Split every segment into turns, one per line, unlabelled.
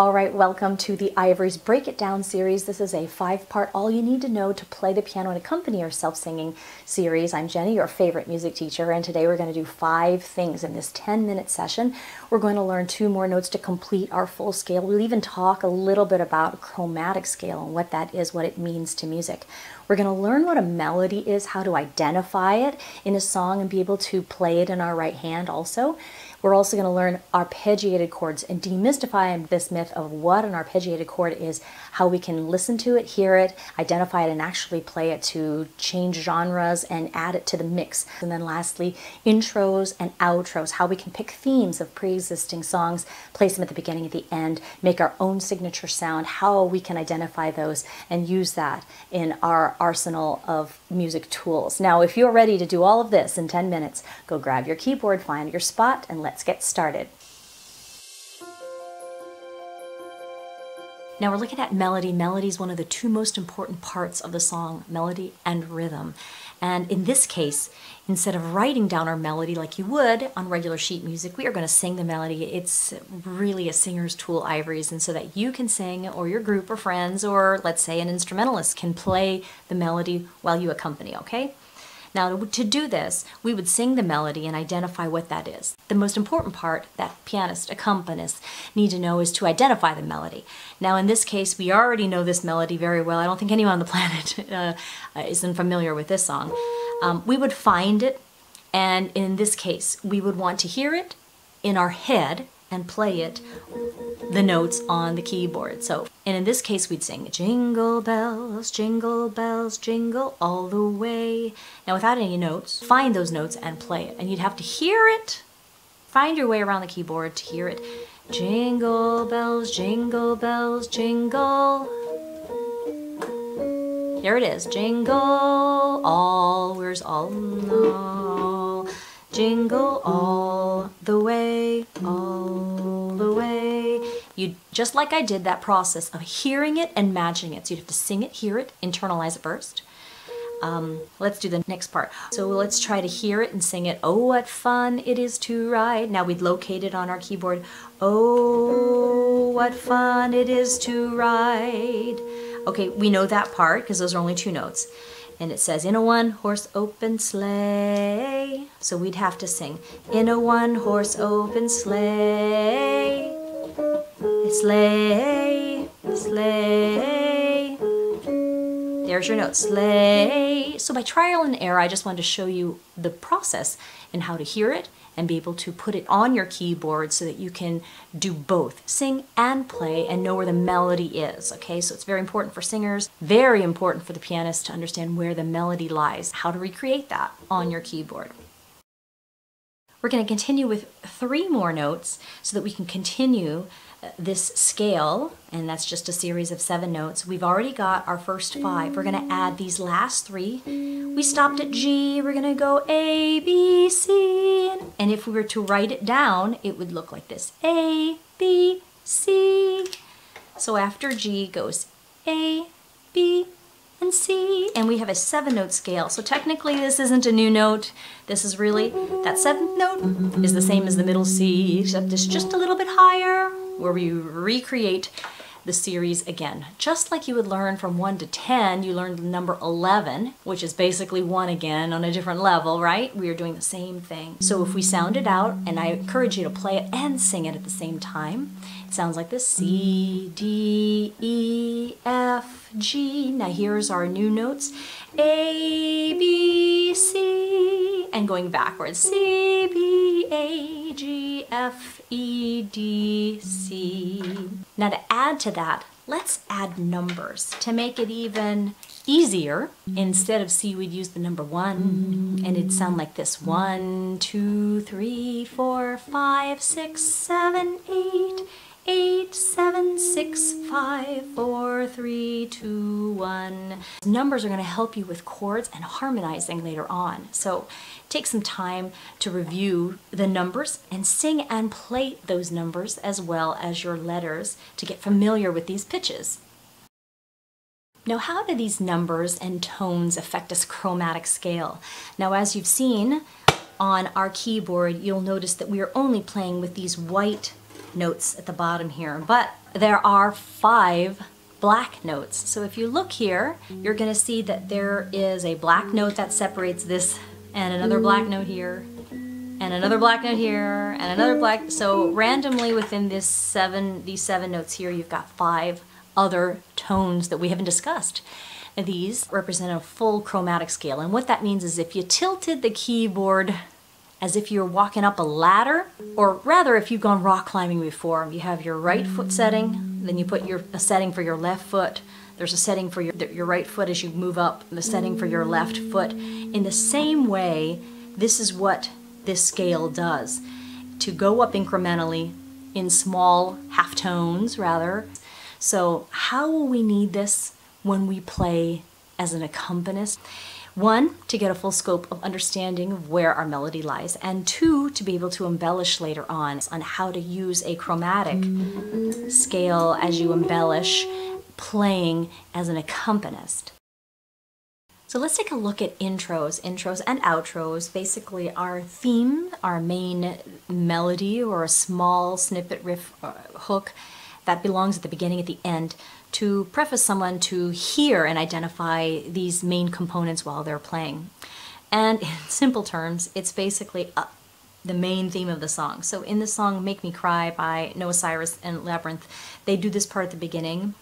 All right, welcome to the IVOREEZ Break It Down series. This is a five part All You Need to Know to Play the Piano and Accompany Yourself Singing series. I'm Jenny, your favorite music teacher, and today we're going to do five things in this 10 minute session. We're going to learn two more notes to complete our full scale. We'll even talk a little bit about chromatic scale and what that is, what it means to music. We're going to learn what a melody is, how to identify it in a song and be able to play it in our right hand also. We're also going to learn arpeggiated chords and demystify this myth of what an arpeggiated chord is, how we can listen to it, hear it, identify it, and actually play it to change genres and add it to the mix. And then lastly, intros and outros, how we can pick themes of pre-existing songs, place them at the beginning, at the end, make our own signature sound, how we can identify those and use that in our arsenal of music tools. Now, if you're ready to do all of this in 10 minutes, go grab your keyboard, find your spot, and let let's get started. Now we're looking at melody. Melody is one of the two most important parts of the song, melody and rhythm. And in this case, instead of writing down our melody like you would on regular sheet music, we are going to sing the melody. It's really a singer's tool, IVOREEZ, and so that you can sing, or your group or friends, or let's say an instrumentalist can play the melody while you accompany, okay? Now, to do this, we would sing the melody and identify what that is. The most important part that pianist, accompanists need to know is to identify the melody. Now, in this case, we already know this melody very well. I don't think anyone on the planet uh, isn't familiar with this song. Um, we would find it, and in this case, we would want to hear it in our head and play it the notes on the keyboard. So, and in this case we'd sing jingle bells, jingle bells, jingle all the way. Now without any notes, find those notes and play it. And you'd have to hear it, find your way around the keyboard to hear it. Jingle bells, jingle bells, jingle. Here it is. Jingle all, where's all? No. Jingle all the way, all the way. You just like I did that process of hearing it and matching it. So you'd have to sing it, hear it, internalize it first. Um, let's do the next part. So let's try to hear it and sing it. Oh, what fun it is to ride. Now we'd locate it on our keyboard. Oh, what fun it is to ride. Okay, we know that part because those are only two notes and it says in a one horse open sleigh. So we'd have to sing in a one horse open sleigh. Sleigh, sleigh. There's your note, sleigh. So by trial and error, I just wanted to show you the process and how to hear it and be able to put it on your keyboard so that you can do both, sing and play and know where the melody is, okay? So it's very important for singers, very important for the pianist to understand where the melody lies, how to recreate that on your keyboard. We're going to continue with three more notes so that we can continue this scale, and that's just a series of seven notes. We've already got our first five. We're going to add these last three. We stopped at G, we're going to go A, B, C, and if we were to write it down, it would look like this. A, B, C. So after G goes A, B, and C, and we have a seven note scale. So technically this isn't a new note. This is really, that seventh note is the same as the middle C, except it's just a little bit higher, where we recreate the series again. Just like you would learn from 1 to 10, you learned number 11, which is basically 1 again on a different level, right? We are doing the same thing. So if we sound it out, and I encourage you to play it and sing it at the same time, it sounds like this C, D, E, F, G. Now here's our new notes A, B, C, and going backwards C, B, A, G, F, E, D, C. Now to add to that, let's add numbers to make it even easier. Instead of C, we'd use the number one, and it'd sound like this. One, two, three, four, five, six, seven, eight, eight, seven, six, five, four, three, two, one. Numbers are going to help you with chords and harmonizing later on. So take some time to review the numbers and sing and play those numbers as well as your letters to get familiar with these pitches. Now, how do these numbers and tones affect this chromatic scale? Now, as you've seen on our keyboard, you'll notice that we are only playing with these white notes at the bottom here, but there are five black notes. So if you look here, you're gonna see that there is a black note that separates this and another black note here and another black note here and another black so randomly within this seven these seven notes here you've got five other tones that we haven't discussed these represent a full chromatic scale and what that means is if you tilted the keyboard as if you're walking up a ladder, or rather, if you've gone rock climbing before, you have your right foot setting, then you put your a setting for your left foot. There's a setting for your your right foot as you move up, and the setting for your left foot. In the same way, this is what this scale does. To go up incrementally in small half tones, rather. So, how will we need this when we play as an accompanist? One, to get a full scope of understanding of where our melody lies, and two, to be able to embellish later on on how to use a chromatic scale as you embellish playing as an accompanist. So let's take a look at intros, intros and outros. Basically, our theme, our main melody, or a small snippet riff uh, hook that belongs at the beginning, at the end, to preface someone to hear and identify these main components while they're playing. And in simple terms, it's basically uh, the main theme of the song. So in the song Make Me Cry by Noah Cyrus and Labrinth, they do this part at the beginning.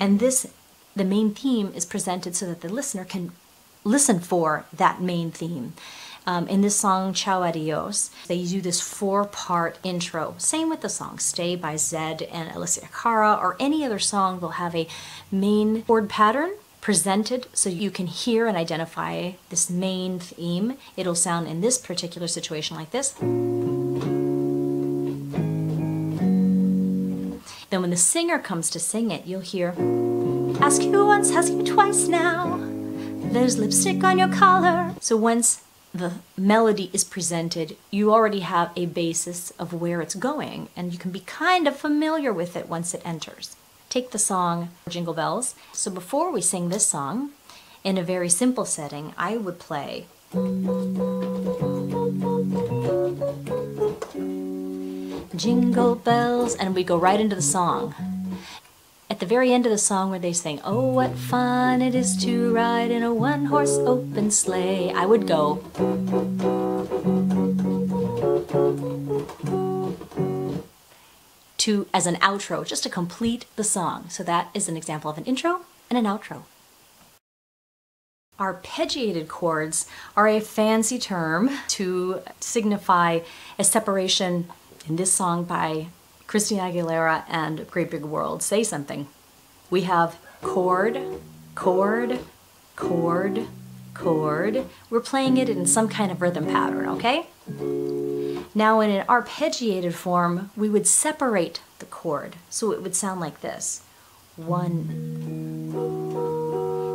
And this, the main theme is presented so that the listener can listen for that main theme. Um, in this song, Ciao Adios, they do this four part intro. Same with the song Stay by Zedd and Alessia Cara, or any other song they'll have a main chord pattern presented so you can hear and identify this main theme. It'll sound in this particular situation like this. Then when the singer comes to sing it, you'll hear, Ask you once, ask you twice now. There's lipstick on your collar. So once the melody is presented, you already have a basis of where it's going, and you can be kind of familiar with it once it enters. Take the song Jingle Bells. So before we sing this song, in a very simple setting, I would play. Jingle bells, and we go right into the song at the very end of the song where they sing, Oh, what fun it is to ride in a one horse open sleigh, I would go. To, as an outro, just to complete the song. So that is an example of an intro and an outro. Arpeggiated chords are a fancy term to signify a separation in this song by Christina Aguilera and Great Big World say something. We have chord, chord, chord, chord. We're playing it in some kind of rhythm pattern, okay? Now in an arpeggiated form, we would separate the chord. So it would sound like this. One.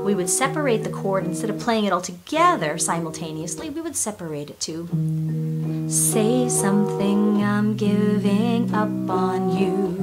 We would separate the chord instead of playing it all together simultaneously, we would separate it to Say something, giving up on you.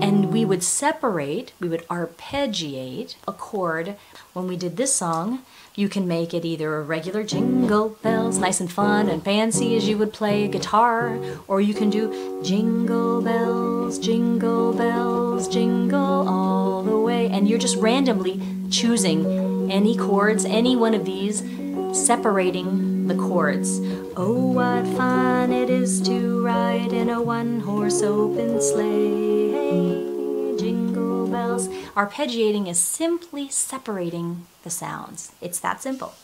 And we would separate, we would arpeggiate a chord. When we did this song, you can make it either a regular jingle bells, nice and fun and fancy as you would play a guitar, or you can do jingle bells, jingle bells, jingle all the way. And you're just randomly choosing any chords, any one of these, separating the chords. Oh, what fun it is to ride in a one horse open sleigh. Jingle bells. Arpeggiating is simply separating the sounds. It's that simple.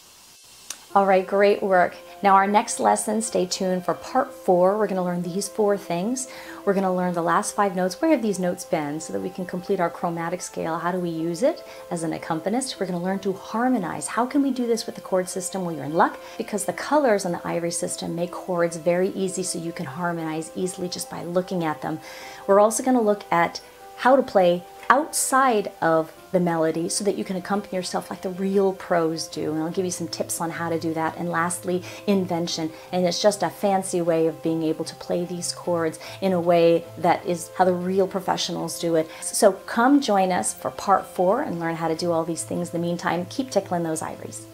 All right, great work. Now our next lesson, stay tuned for part four. We're gonna learn these four things. We're gonna learn the last five notes. Where have these notes been so that we can complete our chromatic scale? How do we use it as an accompanist? We're gonna learn to harmonize. How can we do this with the chord system? Well, you're in luck because the colors on the IVOREEZ system make chords very easy so you can harmonize easily just by looking at them. We're also gonna look at how to play outside of the melody so that you can accompany yourself like the real pros do. And I'll give you some tips on how to do that. And lastly, invention. And it's just a fancy way of being able to play these chords in a way that is how the real professionals do it. So come join us for part four and learn how to do all these things. In the meantime, keep tickling those ivories.